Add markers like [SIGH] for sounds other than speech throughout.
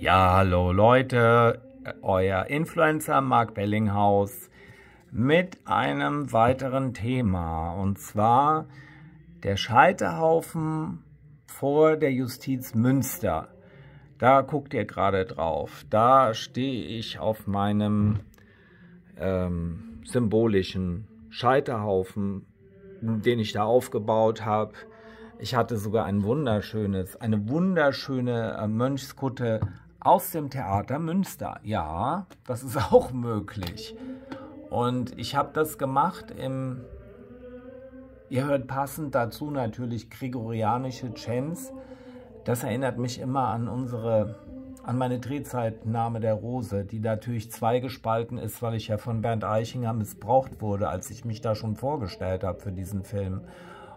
Ja, hallo Leute, euer Influencer Mark Bellinghaus mit einem weiteren Thema und zwar der Scheiterhaufen vor der Justiz Münster. Da guckt ihr gerade drauf. Da stehe ich auf meinem ähm, symbolischen Scheiterhaufen, den ich da aufgebaut habe. Ich hatte sogar ein wunderschönes, eine wunderschöne äh, Mönchskutte aus dem Theater Münster. Ja, das ist [LAUGHS] auch möglich. Und ich habe das gemacht im, ihr hört passend dazu natürlich gregorianische Chants. Das erinnert mich immer an unsere, an meine Drehzeit Name der Rose, die natürlich zweigespalten ist, weil ich ja von Bernd Eichinger missbraucht wurde, als ich mich da schon vorgestellt habe für diesen Film.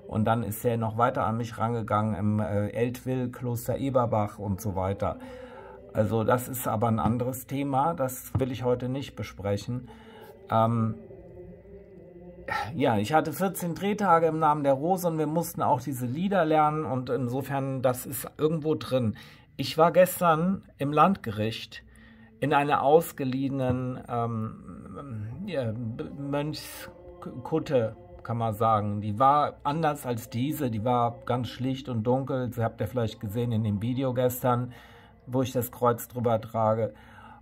Und dann ist er noch weiter an mich rangegangen im äh, Eltville, Kloster Eberbach und so weiter. Also das ist aber ein anderes Thema, das will ich heute nicht besprechen. Ähm, ja, ich hatte 14 Drehtage im Namen der Rose und wir mussten auch diese Lieder lernen und insofern, das ist irgendwo drin. Ich war gestern im Landgericht in einer ausgeliehenen ähm, ja, Mönchskutte kann man sagen. Die war anders als diese, die war ganz schlicht und dunkel. Das habt ihr vielleicht gesehen in dem Video gestern, wo ich das Kreuz drüber trage.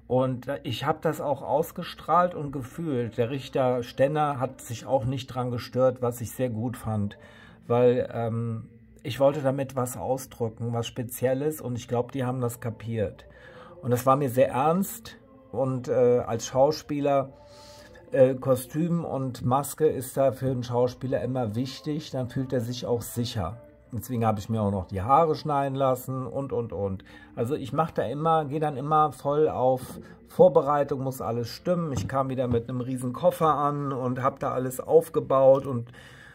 Und ich habe das auch ausgestrahlt und gefühlt. Der Richter Stenner hat sich auch nicht dran gestört, was ich sehr gut fand, weil ähm, ich wollte damit was ausdrücken, was Spezielles und ich glaube, die haben das kapiert. Und das war mir sehr ernst und äh, als Schauspieler äh, Kostüm und Maske ist da für einen Schauspieler immer wichtig, dann fühlt er sich auch sicher. Deswegen habe ich mir auch noch die Haare schneiden lassen und, und, und. Also ich mache da immer, gehe dann immer voll auf Vorbereitung, muss alles stimmen. Ich kam wieder mit einem riesen Koffer an und habe da alles aufgebaut und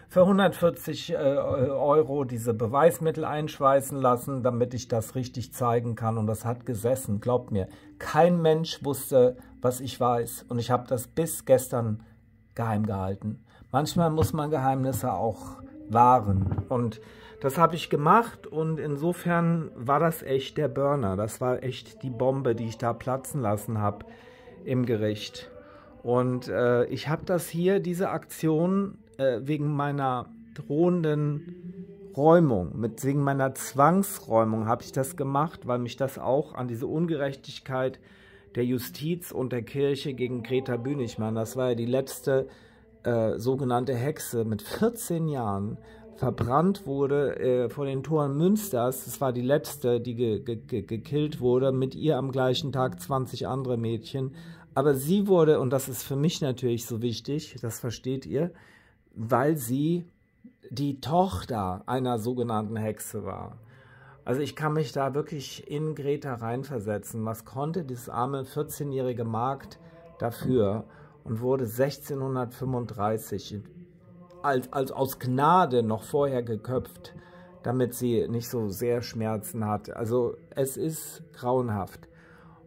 für 140 äh, Euro diese Beweismittel einschweißen lassen, damit ich das richtig zeigen kann. Und das hat gesessen, glaubt mir. Kein Mensch wusste, was ich weiß. Und ich habe das bis gestern geheim gehalten. Manchmal muss man Geheimnisse auch wahren. Und das habe ich gemacht und insofern war das echt der Burner. Das war echt die Bombe, die ich da platzen lassen habe im Gericht. Und äh, ich habe das hier, diese Aktion, äh, wegen meiner drohenden Räumung, mit, wegen meiner Zwangsräumung habe ich das gemacht, weil mich das auch an diese Ungerechtigkeit der Justiz und der Kirche gegen Greta Bühnigmann, das war ja die letzte äh, sogenannte Hexe mit 14 Jahren, verbrannt wurde äh, vor den Toren Münsters. Das war die letzte, die ge ge gekillt wurde. Mit ihr am gleichen Tag 20 andere Mädchen. Aber sie wurde, und das ist für mich natürlich so wichtig, das versteht ihr, weil sie die Tochter einer sogenannten Hexe war. Also ich kann mich da wirklich in Greta reinversetzen. Was konnte dieses arme 14-jährige Magd dafür und wurde 1635 als, als aus Gnade noch vorher geköpft, damit sie nicht so sehr Schmerzen hat. Also es ist grauenhaft.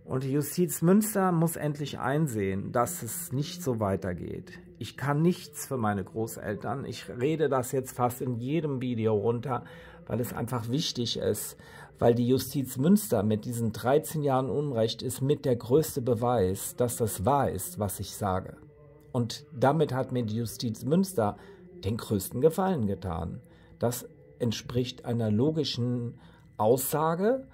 Und die Justiz Münster muss endlich einsehen, dass es nicht so weitergeht. Ich kann nichts für meine Großeltern. Ich rede das jetzt fast in jedem Video runter, weil es einfach wichtig ist. Weil die Justiz Münster mit diesen 13 Jahren Unrecht ist mit der größte Beweis, dass das wahr ist, was ich sage. Und damit hat mir die Justiz Münster den größten Gefallen getan. Das entspricht einer logischen Aussage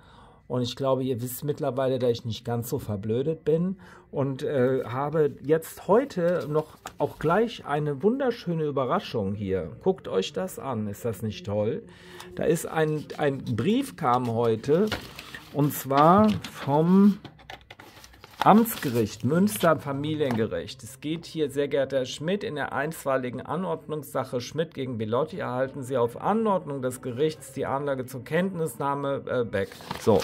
und ich glaube, ihr wisst mittlerweile, dass ich nicht ganz so verblödet bin und äh, habe jetzt heute noch auch gleich eine wunderschöne Überraschung hier. Guckt euch das an, ist das nicht toll? Da ist ein, ein Brief kam heute und zwar vom Amtsgericht Münster Familiengericht. Es geht hier, sehr geehrter Herr Schmidt, in der einstweiligen Anordnungssache Schmidt gegen Belotti erhalten Sie auf Anordnung des Gerichts die Anlage zur Kenntnisnahme äh, Beck. So,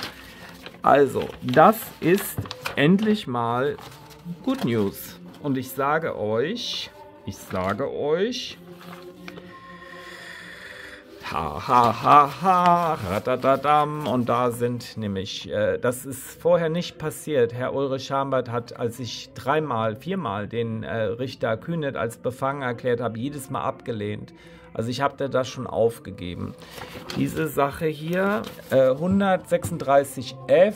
also, das ist endlich mal Good News. Und ich sage euch, ich sage euch, Ha, ha, ha, ha, ratadadam. Und da sind nämlich, äh, das ist vorher nicht passiert. Herr Ulrich Schambert hat, als ich dreimal, viermal den äh, Richter Kühnet als befangen erklärt habe, jedes Mal abgelehnt. Also ich habe das schon aufgegeben. Diese Sache hier, äh, 136f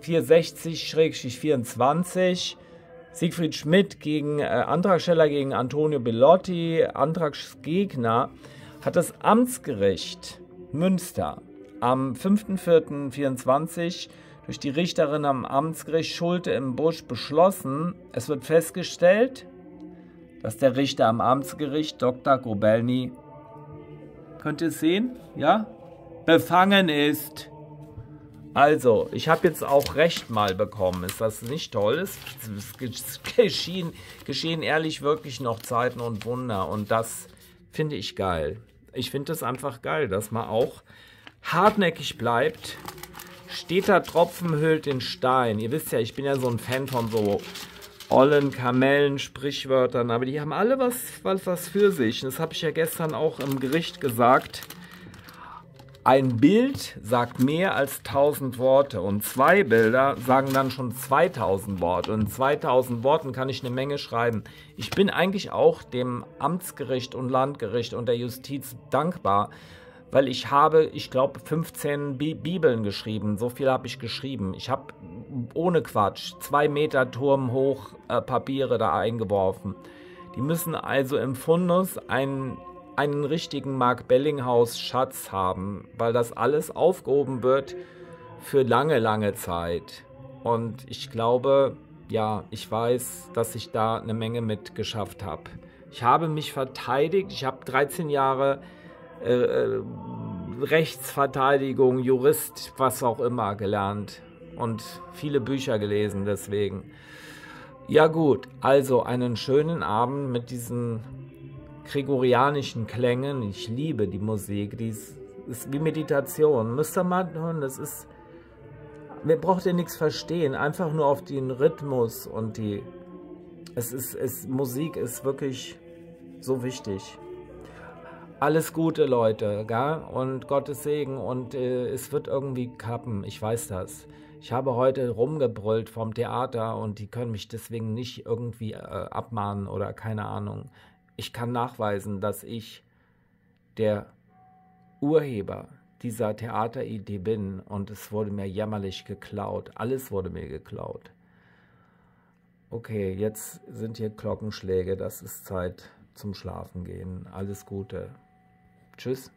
460-24. Siegfried Schmidt gegen äh, Antragsteller gegen Antonio Bellotti, Antragsgegner, hat das Amtsgericht Münster am 5.4.24 durch die Richterin am Amtsgericht Schulte im Busch beschlossen. Es wird festgestellt, dass der Richter am Amtsgericht Dr. Grobelny, könnt ihr es sehen? Ja? Befangen ist. Also, ich habe jetzt auch Recht mal bekommen. Ist das nicht toll? Es, es geschehen, geschehen ehrlich wirklich noch Zeiten und Wunder. Und das finde ich geil. Ich finde es einfach geil, dass man auch hartnäckig bleibt. Steter Tropfen hüllt den Stein. Ihr wisst ja, ich bin ja so ein Fan von so ollen Kamellen, Sprichwörtern. Aber die haben alle was, was, was für sich. Und das habe ich ja gestern auch im Gericht gesagt. Ein Bild sagt mehr als 1000 Worte und zwei Bilder sagen dann schon 2000 Worte. Und in 2000 Worten kann ich eine Menge schreiben. Ich bin eigentlich auch dem Amtsgericht und Landgericht und der Justiz dankbar, weil ich habe, ich glaube, 15 Bi Bibeln geschrieben. So viel habe ich geschrieben. Ich habe ohne Quatsch zwei Meter Turm hoch äh, Papiere da eingeworfen. Die müssen also im Fundus ein einen richtigen Mark Bellinghaus Schatz haben, weil das alles aufgehoben wird für lange, lange Zeit. Und ich glaube, ja, ich weiß, dass ich da eine Menge mit geschafft habe. Ich habe mich verteidigt, ich habe 13 Jahre äh, äh, Rechtsverteidigung, Jurist, was auch immer gelernt und viele Bücher gelesen deswegen. Ja gut, also einen schönen Abend mit diesen gregorianischen Klängen. Ich liebe die Musik. Die ist, ist wie Meditation. Müsst ihr mal hören, das ist. Mir braucht ihr nichts verstehen. Einfach nur auf den Rhythmus und die. Es ist, es, Musik ist wirklich so wichtig. Alles Gute, Leute, gell? und Gottes Segen und äh, es wird irgendwie klappen, ich weiß das. Ich habe heute rumgebrüllt vom Theater und die können mich deswegen nicht irgendwie äh, abmahnen oder keine Ahnung ich kann nachweisen, dass ich der Urheber dieser Theateridee bin und es wurde mir jämmerlich geklaut. Alles wurde mir geklaut. Okay, jetzt sind hier Glockenschläge. Das ist Zeit zum Schlafen gehen. Alles Gute. Tschüss.